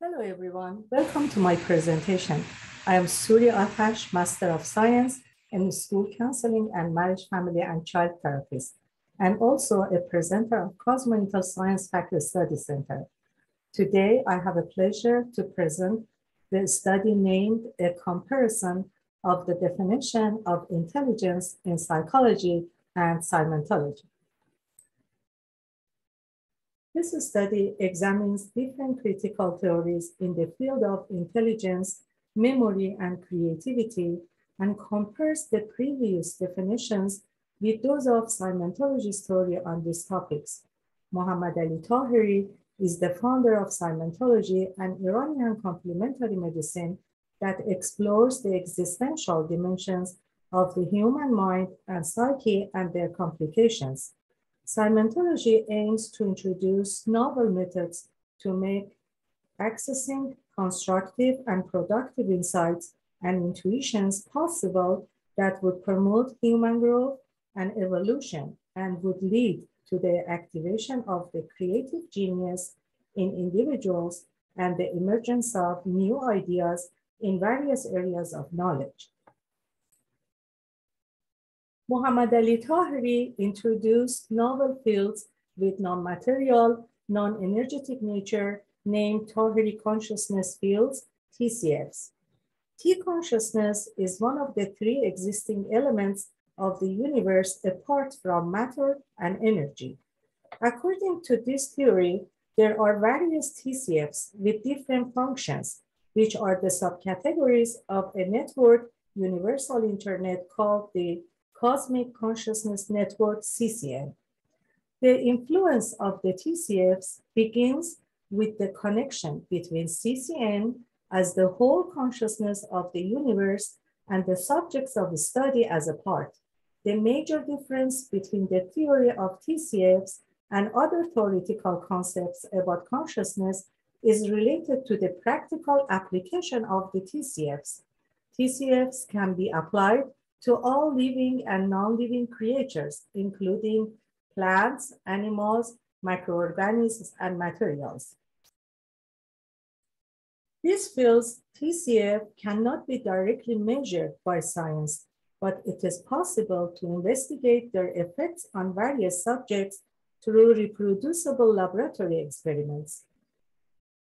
Hello, everyone. Welcome to my presentation. I am Suri Atash, Master of Science in School Counseling and Marriage, Family, and Child Therapist, and also a presenter of Cosmointel Science Faculty Study Center. Today, I have a pleasure to present the study named A Comparison of the Definition of Intelligence in Psychology and Psymentology. This study examines different critical theories in the field of intelligence, memory, and creativity, and compares the previous definitions with those of Psymentology's theory on these topics. Mohammad Ali Taheri is the founder of Psymentology, an Iranian complementary medicine that explores the existential dimensions of the human mind and psyche and their complications. Psymentology aims to introduce novel methods to make accessing constructive and productive insights and intuitions possible that would promote human growth and evolution and would lead to the activation of the creative genius in individuals and the emergence of new ideas in various areas of knowledge. Mohammad Ali Taheri introduced novel fields with non-material, non-energetic nature named Taheri consciousness fields, TCFs. T consciousness is one of the three existing elements of the universe apart from matter and energy. According to this theory, there are various TCFs with different functions, which are the subcategories of a network universal internet called the Cosmic Consciousness Network, CCN. The influence of the TCFs begins with the connection between CCN as the whole consciousness of the universe and the subjects of the study as a part. The major difference between the theory of TCFs and other theoretical concepts about consciousness is related to the practical application of the TCFs. TCFs can be applied to all living and non-living creatures, including plants, animals, microorganisms, and materials. These fields, TCF, cannot be directly measured by science, but it is possible to investigate their effects on various subjects through reproducible laboratory experiments.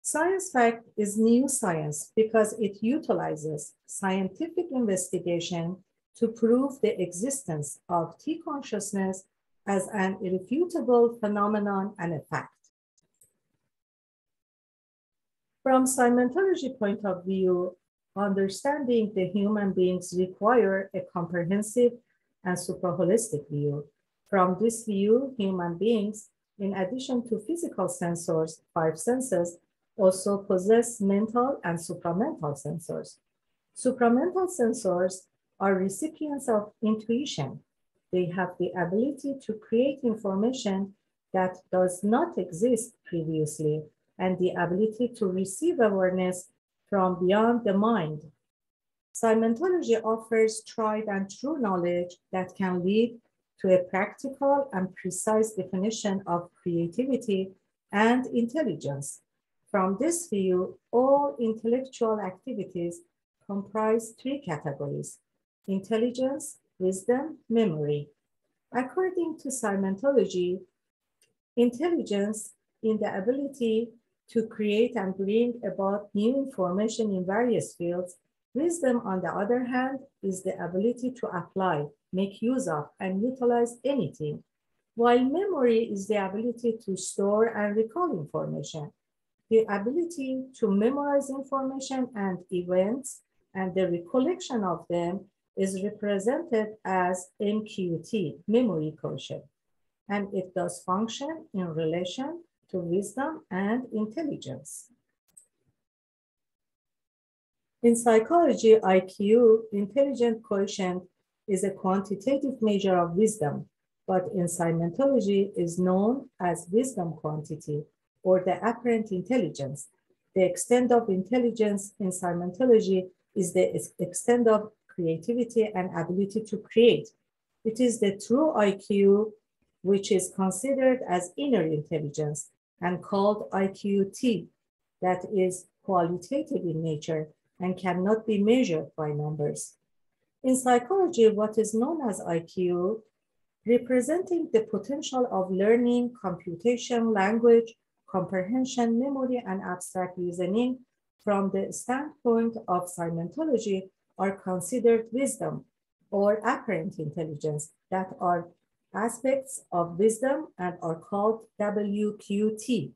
Sciencefact is new science because it utilizes scientific investigation to prove the existence of T consciousness as an irrefutable phenomenon and a fact. From psymentology point of view, understanding the human beings require a comprehensive and supraholistic view. From this view, human beings, in addition to physical sensors, five senses, also possess mental and supramental sensors. Supramental sensors are recipients of intuition. They have the ability to create information that does not exist previously and the ability to receive awareness from beyond the mind. Psymentology offers tried and true knowledge that can lead to a practical and precise definition of creativity and intelligence. From this view, all intellectual activities comprise three categories intelligence, wisdom, memory. According to psymentology, intelligence in the ability to create and bring about new information in various fields. Wisdom, on the other hand, is the ability to apply, make use of, and utilize anything, while memory is the ability to store and recall information. The ability to memorize information and events and the recollection of them is represented as MQT, memory quotient, and it does function in relation to wisdom and intelligence. In psychology, IQ, intelligent quotient, is a quantitative measure of wisdom, but in psymentology is known as wisdom quantity or the apparent intelligence. The extent of intelligence in psymentology is the extent of creativity and ability to create. It is the true IQ, which is considered as inner intelligence and called IQT, that is qualitative in nature and cannot be measured by numbers. In psychology, what is known as IQ, representing the potential of learning, computation, language, comprehension, memory, and abstract reasoning from the standpoint of psymentology are considered wisdom or apparent intelligence that are aspects of wisdom and are called WQT.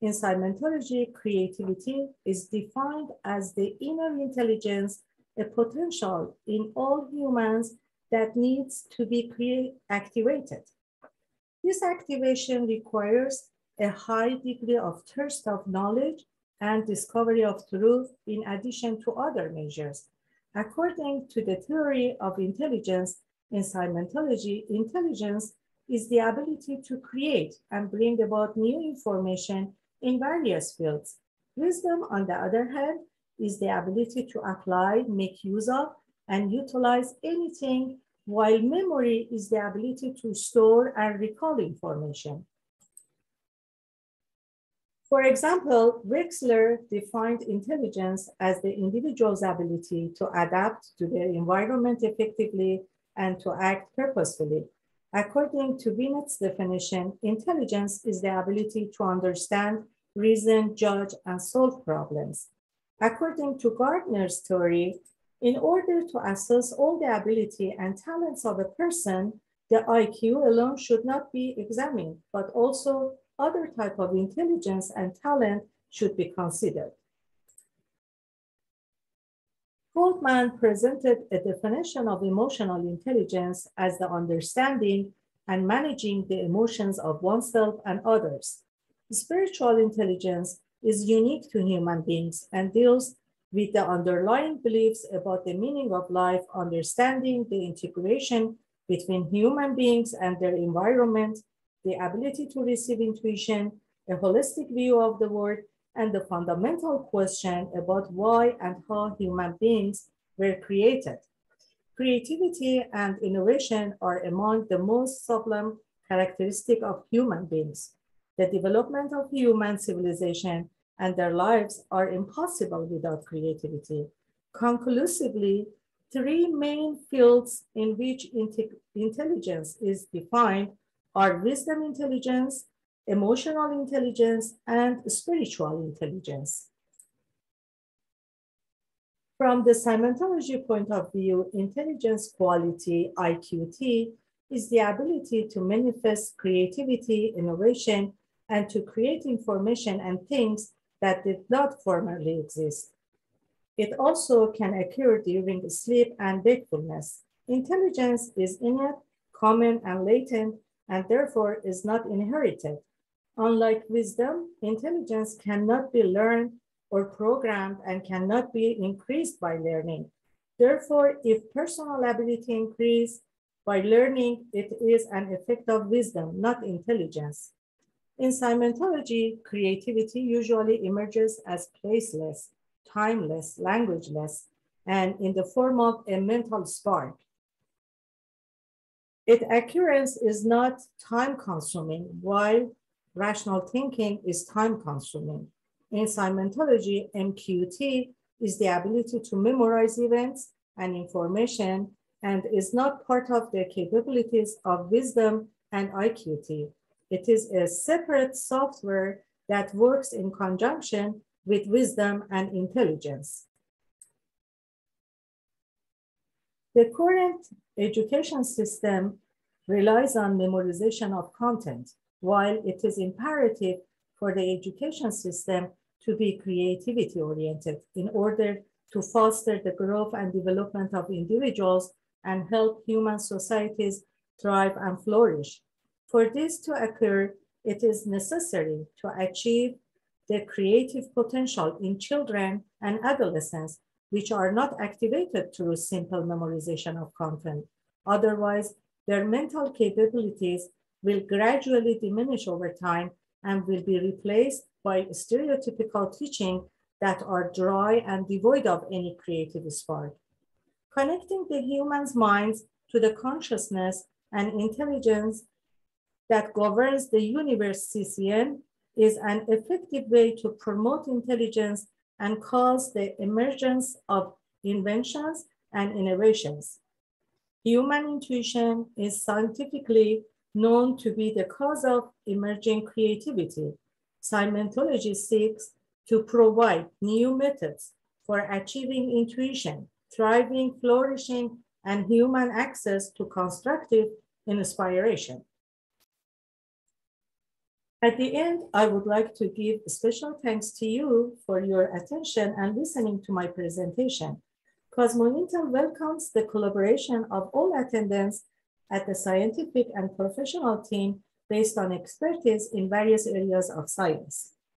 In psymentology, creativity is defined as the inner intelligence, a potential in all humans that needs to be activated. This activation requires a high degree of thirst of knowledge and discovery of truth in addition to other measures. According to the theory of intelligence in psymentology, intelligence is the ability to create and bring about new information in various fields. Wisdom, on the other hand, is the ability to apply, make use of, and utilize anything, while memory is the ability to store and recall information. For example, Wechsler defined intelligence as the individual's ability to adapt to their environment effectively and to act purposefully. According to Binet's definition, intelligence is the ability to understand, reason, judge, and solve problems. According to Gardner's theory, in order to assess all the ability and talents of a person, the IQ alone should not be examined, but also other type of intelligence and talent should be considered. Goleman presented a definition of emotional intelligence as the understanding and managing the emotions of oneself and others. Spiritual intelligence is unique to human beings and deals with the underlying beliefs about the meaning of life, understanding the integration between human beings and their environment, the ability to receive intuition, a holistic view of the world, and the fundamental question about why and how human beings were created. Creativity and innovation are among the most sublime characteristic of human beings. The development of human civilization and their lives are impossible without creativity. Conclusively, three main fields in which intelligence is defined are wisdom intelligence, emotional intelligence, and spiritual intelligence. From the psymentology point of view, intelligence quality, IQT, is the ability to manifest creativity, innovation, and to create information and things that did not formerly exist. It also can occur during sleep and wakefulness. Intelligence is innate, common, and latent, and therefore is not inherited. Unlike wisdom, intelligence cannot be learned or programmed and cannot be increased by learning. Therefore, if personal ability increase by learning, it is an effect of wisdom, not intelligence. In psymentology, creativity usually emerges as placeless, timeless, languageless, and in the form of a mental spark. Its occurrence is not time consuming, while rational thinking is time consuming. In psymentology, MQT is the ability to memorize events and information and is not part of the capabilities of wisdom and IQT. It is a separate software that works in conjunction with wisdom and intelligence. The current education system relies on memorization of content, while it is imperative for the education system to be creativity oriented in order to foster the growth and development of individuals and help human societies thrive and flourish. For this to occur, it is necessary to achieve the creative potential in children and adolescents which are not activated through simple memorization of content. Otherwise, their mental capabilities will gradually diminish over time and will be replaced by stereotypical teaching that are dry and devoid of any creative spark. Connecting the human's minds to the consciousness and intelligence that governs the universe CCN is an effective way to promote intelligence and cause the emergence of inventions and innovations. Human intuition is scientifically known to be the cause of emerging creativity. Psymentology seeks to provide new methods for achieving intuition, thriving, flourishing, and human access to constructive inspiration. At the end, I would like to give special thanks to you for your attention and listening to my presentation. Cosmo Intel welcomes the collaboration of all attendants at the scientific and professional team based on expertise in various areas of science.